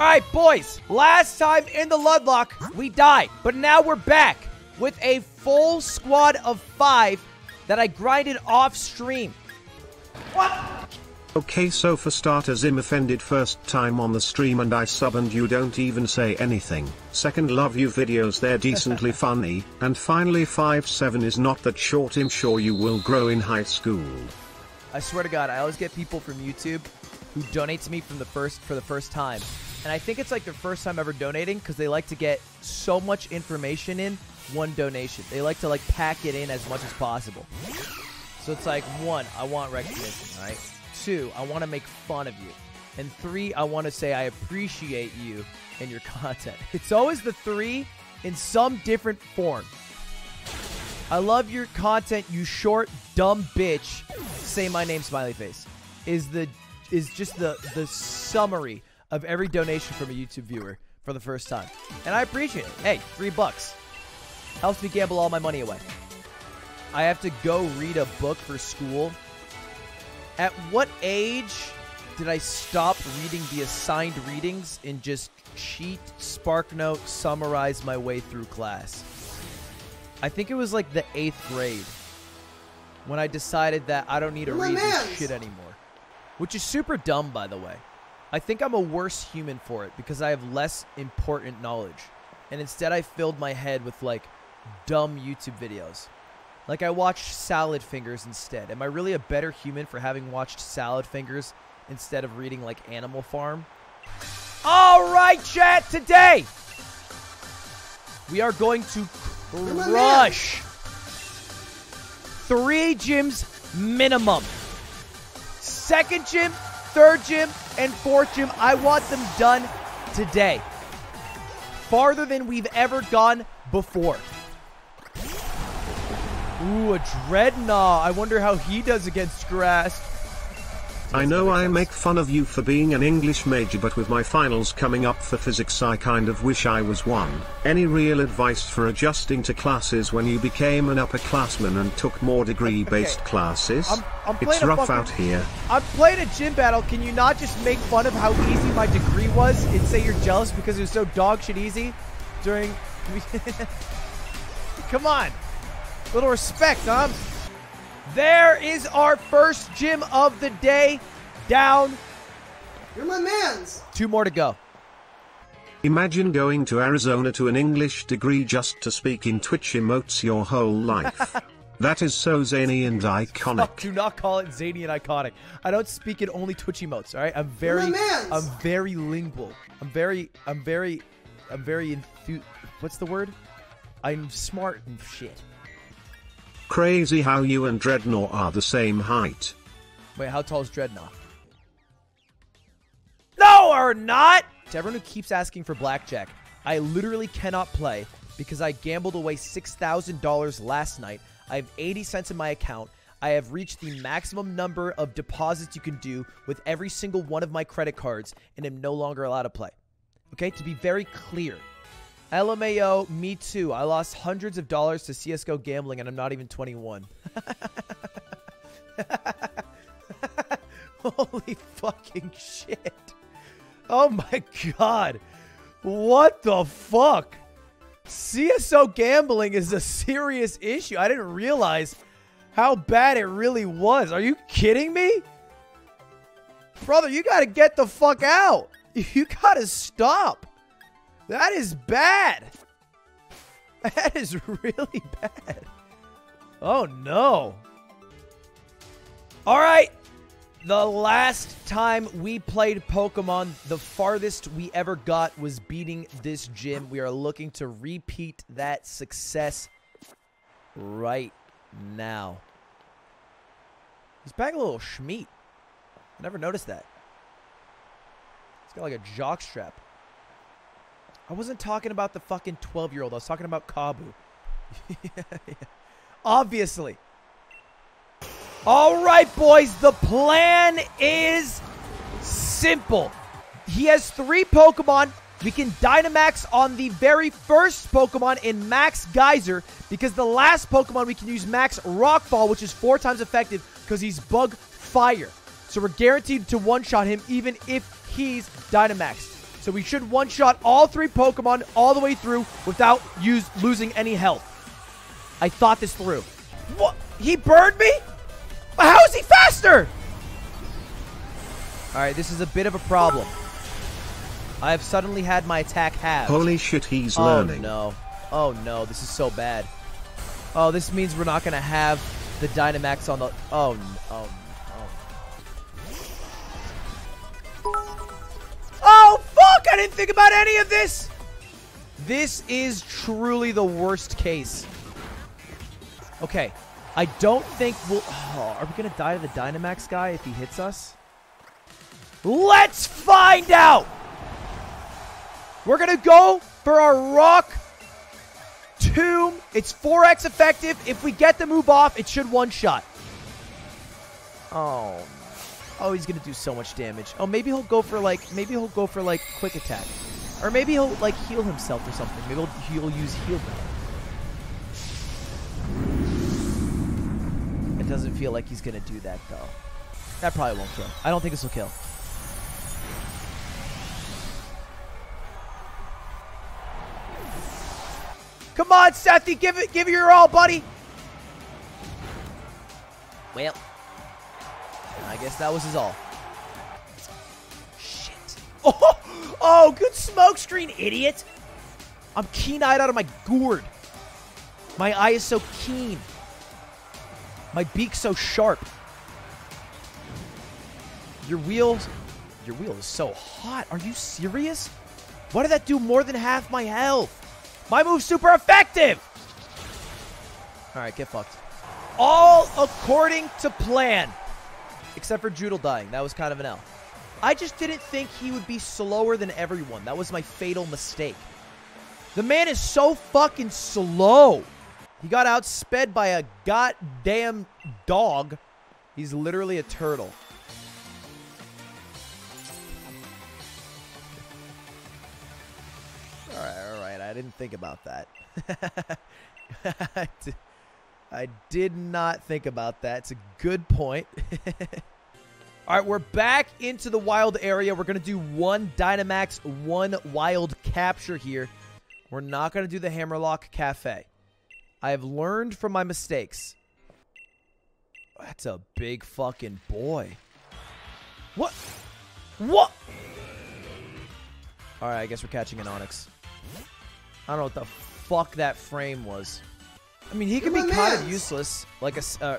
All right, boys. Last time in the Ludlocke, we died. But now we're back with a full squad of five that I grinded off stream. What? Okay so for starters I'm offended first time on the stream and I sub and you don't even say anything. Second love you videos they're decently funny. And finally 5-7 is not that short I'm sure you will grow in high school. I swear to God, I always get people from YouTube who donate to me from the first for the first time. And I think it's like their first time ever donating because they like to get so much information in one donation. They like to like pack it in as much as possible. So it's like one, I want recognition, right? Two, I want to make fun of you. And three, I want to say I appreciate you and your content. It's always the three in some different form. I love your content, you short dumb bitch. Say my name, smiley face. Is the is just the the summary of every donation from a YouTube viewer for the first time, and I appreciate it. Hey, three bucks helps me gamble all my money away. I have to go read a book for school. At what age did I stop reading the assigned readings and just cheat, spark note, summarize my way through class? I think it was like the eighth grade when I decided that I don't need to read this shit anymore. Which is super dumb, by the way. I think I'm a worse human for it because I have less important knowledge. And instead, I filled my head with like dumb YouTube videos. Like I watched Salad Fingers instead. Am I really a better human for having watched Salad Fingers instead of reading like Animal Farm? All right, chat. Today we are going to crush three gyms minimum. Second gym, third gym, and Fortune. I want them done today. Farther than we've ever gone before. Ooh, a Drednaw. I wonder how he does against grass. I know I make fun of you for being an English major but with my finals coming up for physics I kind of wish I was one. Any real advice for adjusting to classes when you became an upperclassman and took more degree based Okay. classes? I'm- I'm it's playing a rough fucking- out here. I'm playing a gym battle. Can you not just make fun of how easy my degree was and say you're jealous because it was so dog shit easy during. Come on. Little respect, huh? There is our first gym of the day down. You're my mans. Two more to go. Imagine going to Arizona to an English degree just to speak in Twitch emotes your whole life. that is so zany and iconic. Do not call it zany and iconic. I don't speak in only Twitch emotes. All right, I'm very, my mans. I'm very lingual. I'm very, I'm very, I'm very enthu- What's the word? I'm smart and shit. Crazy how you and Drednaw are the same height. Wait, how tall is Drednaw? No, or not. To everyone who keeps asking for blackjack, I literally cannot play because I gambled away six thousand dollars last night. I have eighty cents in my account. I have reached the maximum number of deposits you can do with every single one of my credit cards and am no longer allowed to play. Okay, to be very clear. LMAO, me too. I lost hundreds of dollars to CSGO gambling and I'm not even 21. Holy fucking shit. Oh my god. What the fuck? CSGO gambling is a serious issue. I didn't realize how bad it really was. Are you kidding me? Brother, you gotta get the fuck out. You gotta stop. That is bad. That is really bad. Oh no. All right. The last time we played Pokemon, the farthest we ever got was beating this gym. We are looking to repeat that success right now. He's back a little schmeat. I never noticed that. He's got like a jock strap. I wasn't talking about the fucking 12 year old. I was talking about Kabu. Yeah, yeah. Obviously. All right, boys. The plan is simple. He has three Pokemon. We can Dynamax on the very first Pokemon in Max Geyser because the last Pokemon we can use Max Rockfall, which is four times effective because he's Bug Fire. So we're guaranteed to one-shot him even if he's Dynamaxed. So we should one-shot all three Pokemon all the way through without use losing any health. I thought this through. What? He burned me? How is he faster? All right, this is a bit of a problem. I have suddenly had my attack halved. Holy shit, he's oh, learning. no. Oh, no. This is so bad. Oh, this means we're not going to have the Dynamax on the... Oh, oh no. Oh, oh. I didn't think about any of this! This is truly the worst case. Okay. I don't think we'll... Oh, are we going to die to the Dynamax guy if he hits us? Let's find out! We're going to go for our Rock Tomb. It's 4x effective. If we get the move off, it should one-shot. Oh. Oh, he's to do so much damage. Oh, maybe he'll go for, like, maybe he'll go for, like, quick attack. Or maybe he'll, like, heal himself or something. Maybe he'll, he'll use heal It doesn't feel like he's to do that, though. That probably won't kill. I don't think this will kill. Come on, Sethy, give it, give it your all, buddy. Well, guess that was his all. Shit. Oh, oh, good smoke screen, idiot. I'm keen-eyed out of my gourd. My eye is so keen. My beak so sharp. Your wheels, your wheel is so hot. Are you serious? Why did that do more than half my health? My move's super effective! Alright, get fucked. All according to plan. Except for Joodle dying. That was kind of an L. I just didn't think he would be slower than everyone. That was my fatal mistake. The man is so fucking slow. He got outsped by a goddamn dog. He's literally a turtle. All right, all right. I didn't think about that. I did not think about that. It's a good point. All right, we're back into the wild area. We're going to do one Dynamax, one wild capture here. We're not going to do the Hammerlocke Cafe. I have learned from my mistakes. That's a big fucking boy. What? What? All right, I guess we're catching an Onix. I don't know what the fuck that frame was. I mean, he could be kind of useless. Like a... Uh,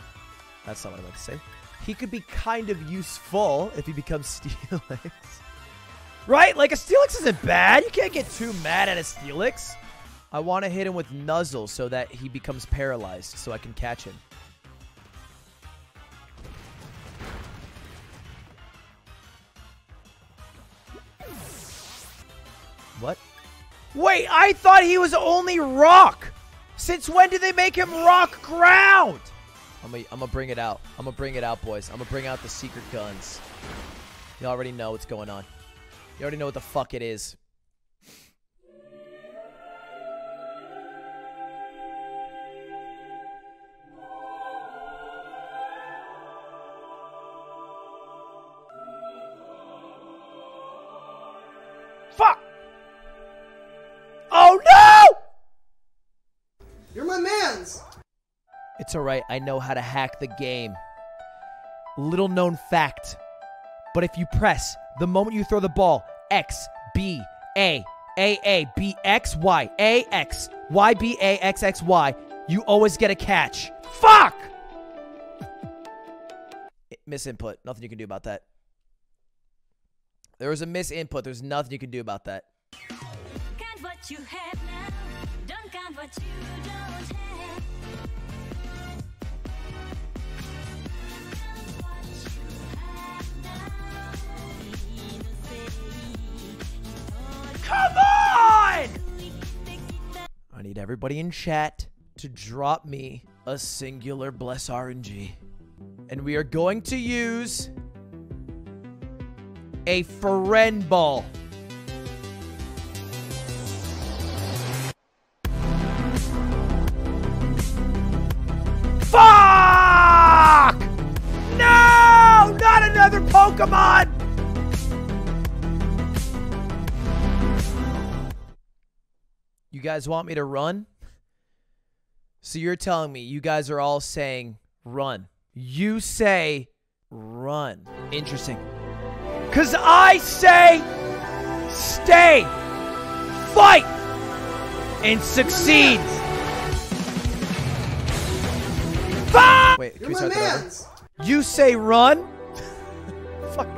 that's not what I meant to say. He could be kind of useful if he becomes Steelix. right? Like, a Steelix isn't bad. You can't get too mad at a Steelix. I want to hit him with Nuzzle so that he becomes paralyzed so I can catch him. What? Wait, I thought he was only rock. Since when did they make him rock ground? I'm gonna, I'm bring it out. I'm gonna bring it out, boys. I'm gonna bring out the secret guns. You already know what's going on. You already know what the fuck it is. It's alright, I know how to hack the game. Little known fact. But if you press the moment you throw the ball, X, B, A, A, A, B, X, Y, A, X, Y, B, A, X, X, Y, you always get a catch. Fuck! Miss input. Nothing you can do about that. There was a miss input. There's nothing you can do about that. Need everybody in chat to drop me a singular bless RNG. And we are going to use a friend ball. Fuck! No! Not another Pokemon! Guys want me to run? So you're telling me you guys are all saying run. You say run. Interesting. Because I say stay, fight, and succeed. Fight! Wait, can You're we start that over? You say run? Fuck.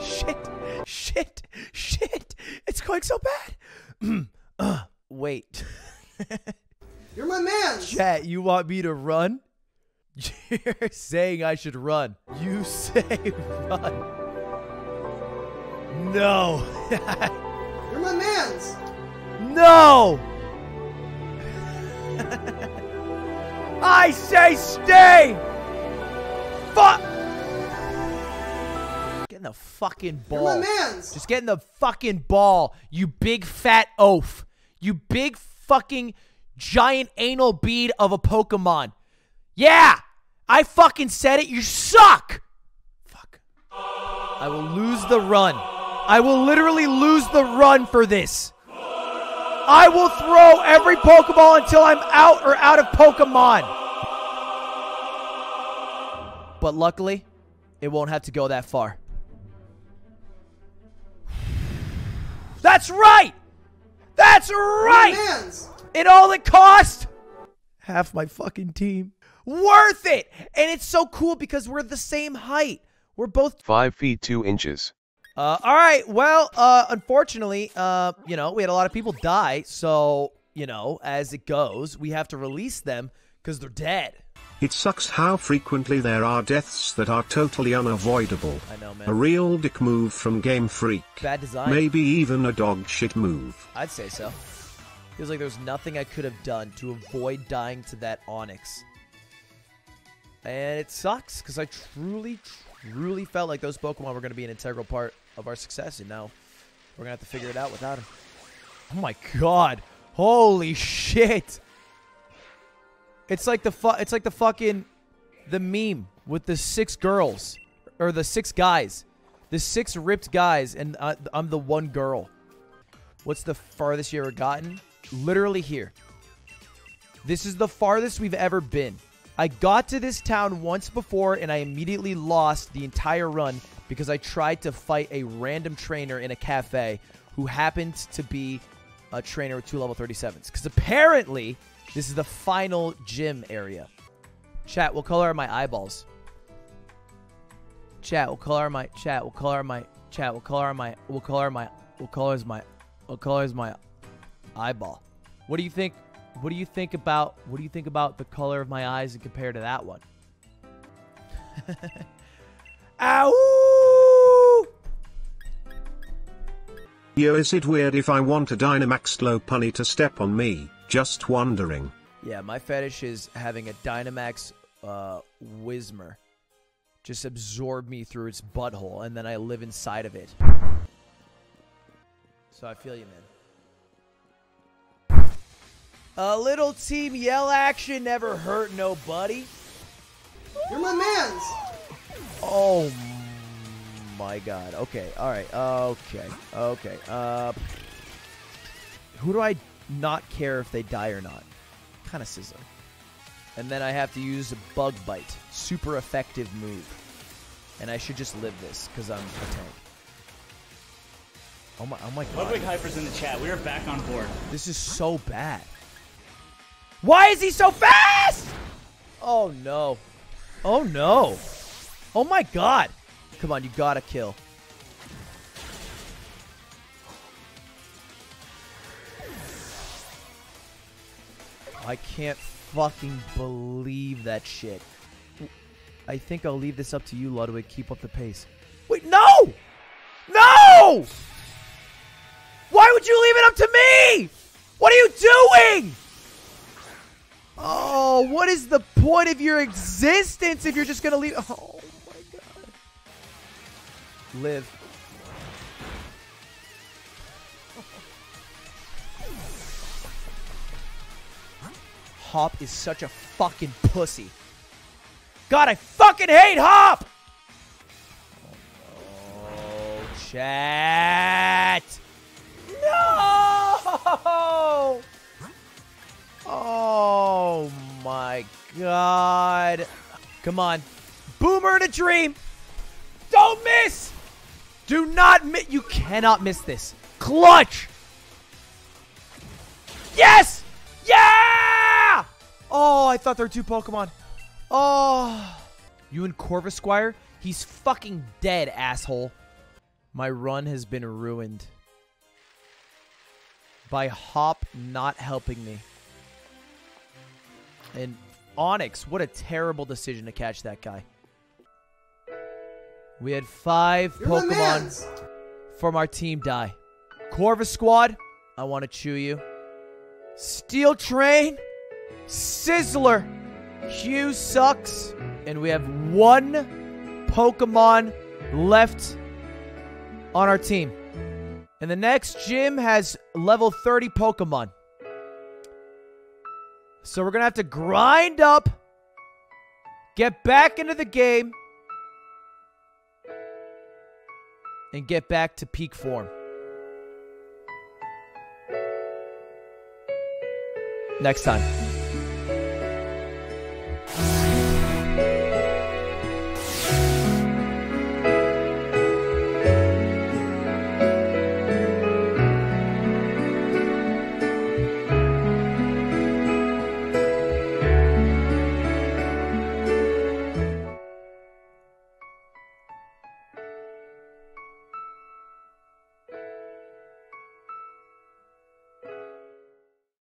Shit. Shit. Shit. It's going so bad. uh, wait. You're my man. Chat, you want me to run? You're saying I should run. You say run. No. You're my man's. no. I say stay. Fuck. Get in the fucking ball. You're my man's. Just get in the fucking ball, you big fat oaf. You big fucking giant anal bead of a Pokemon. Yeah! I fucking said it. You suck! Fuck. I will lose the run. I will literally lose the run for this. I will throw every Pokeball until I'm out or out of Pokemon. But luckily, it won't have to go that far. That's right! That's right! man's. It all it cost? Half my fucking team. Worth it! And it's so cool because we're the same height. We're both 5 feet 2 inches. uh, all right. Well, uh, unfortunately, uh, you know, we had a lot of people die. So, you know, as it goes, we have to release them because they're dead. It sucks how frequently there are deaths that are totally unavoidable. I know, man. A real dick move from Game Freak. Bad design. Maybe even a dog shit move. I'd say so. Feels like there's nothing I could have done to avoid dying to that Onix. And it sucks because I truly, truly felt like those Pokemon were going to be an integral part of our success, and now we're going to have to figure it out without them. Oh my god. Holy shit. It's like the fu- it's like the fucking the meme with the six girls or the six guys. The six ripped guys and uh, I'm the one girl. What's the farthest you ever gotten? Literally here. This is the farthest we've ever been. I got to this town once before and I immediately lost the entire run because I tried to fight a random trainer in a cafe who happened to be a trainer with two level 37s. Because apparently, this is the final gym area. Chat, what color are my eyeballs? Chat, what color are my chat? What color are my chat? What color are my what color are my what color is my what color is my eyeball? What do you think? What do you think about what do you think about the color of my eyes and compare to that one? Ow! Yo, is it weird if I want a Dynamax Lopunny to step on me? Just wondering. Yeah, my fetish is having a Dynamax uh, Whismur just absorb me through its butthole, and then I live inside of it. So I feel you, man. A little team yell action never hurt nobody. You're my man's. Oh my god. Okay. All right. Okay. Okay. Uh, who do I not care if they die or not? Kind of Sizzler. And then I have to use a Bug Bite. Super effective move. And I should just live this because I'm a tank. Oh my! Oh my god! Ludwig Hyper's in the chat. We are back on board. This is so bad. Why is he so fast? Oh no. Oh no. Oh my god. Come on, you gotta kill. I can't fucking believe that shit. I think I'll leave this up to you, Ludwig. Keep up the pace. Wait, no! No! Why would you leave it up to me? What are you doing? Oh, what is the point of your existence if you're just gonna leave? Oh my god. Live. Hop is such a fucking pussy. God, I fucking hate Hop! Oh, chat! No! Oh my god. Come on. Boomer in a dream! Don't miss! Do not miss. You cannot miss this. Clutch! Yes! Yes! Oh, I thought there were two Pokemon. Oh. You and Corvisquire? He's fucking dead, asshole. My run has been ruined by Hop not helping me. And Onix, what a terrible decision to catch that guy. We had 5 You're Pokemon from our team die. Corvisquire, I want to chew you. Steel Train, Sizzler, Hugh sucks, and we have one Pokemon left on our team. And the next gym has level 30 Pokemon. So we're going to have to grind up, get back into the game, and get back to peak form. Next time.